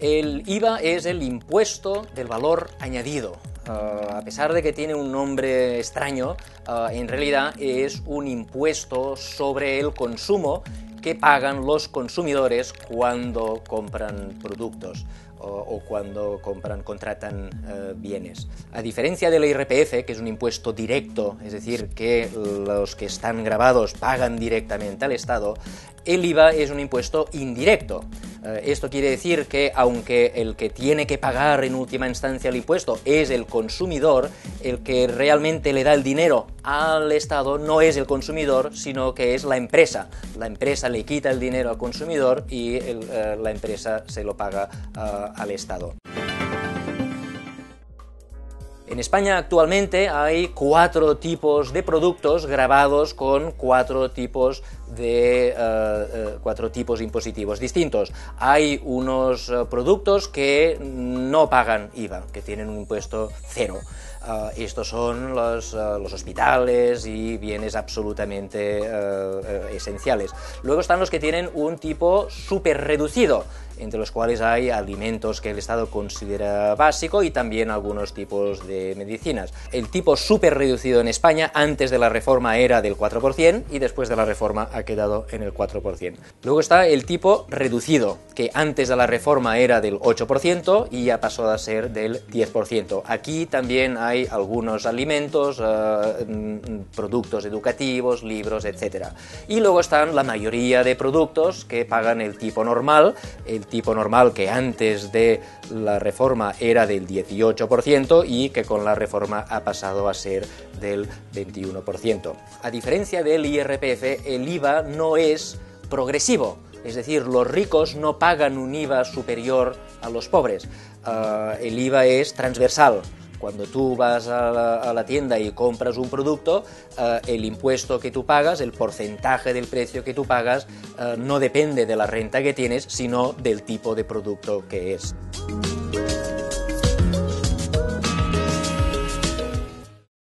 El IVA es el impuesto del valor añadido. Uh, a pesar de que tiene un nombre extraño, uh, en realidad es un impuesto sobre el consumo que pagan los consumidores cuando compran productos o, cuando compran, contratan uh, bienes. A diferencia del IRPF, que es un impuesto directo, es decir, que los que están grabados pagan directamente al Estado, el IVA es un impuesto indirecto. Eh, esto quiere decir que aunque el que tiene que pagar en última instancia el impuesto es el consumidor, el que realmente le da el dinero al Estado no es el consumidor, sino que es la empresa. La empresa le quita el dinero al consumidor y eh, la empresa se lo paga eh, al Estado. En España actualmente hay cuatro tipos de productos grabados con cuatro tipos de eh, eh, cuatro tipos impositivos distintos. Hay unos eh, productos que no pagan IVA, que tienen un impuesto cero. estos son los, los, hospitales y bienes absolutamente esenciales. Luego están los que tienen un tipo súper reducido, entre los cuales hay alimentos que el Estado considera básico y también algunos tipos de medicinas. El tipo súper reducido en España antes de la reforma era del 4% y después de la reforma ha quedado en el 4%. Luego está el tipo reducido, que antes de la reforma era del 8% y pasó a ser del 10%. Aquí también hay algunos alimentos, eh, mm, productos educativos, libros, etc. Y luego están la mayoría de productos que pagan el tipo normal, el tipo normal que antes de la reforma era del 18% y que con la reforma ha pasado a ser del 21%. A diferencia del IRPF, el IVA no es progresivo, es decir, los ricos no pagan un IVA superior a los pobres. Ah, el IVA es transversal, cuando tú vas a la, tienda y compras un producto, eh, el impuesto que tú pagas, el porcentaje del precio que tú pagas, eh, no depende de la renta que tienes, sino del tipo de producto que es.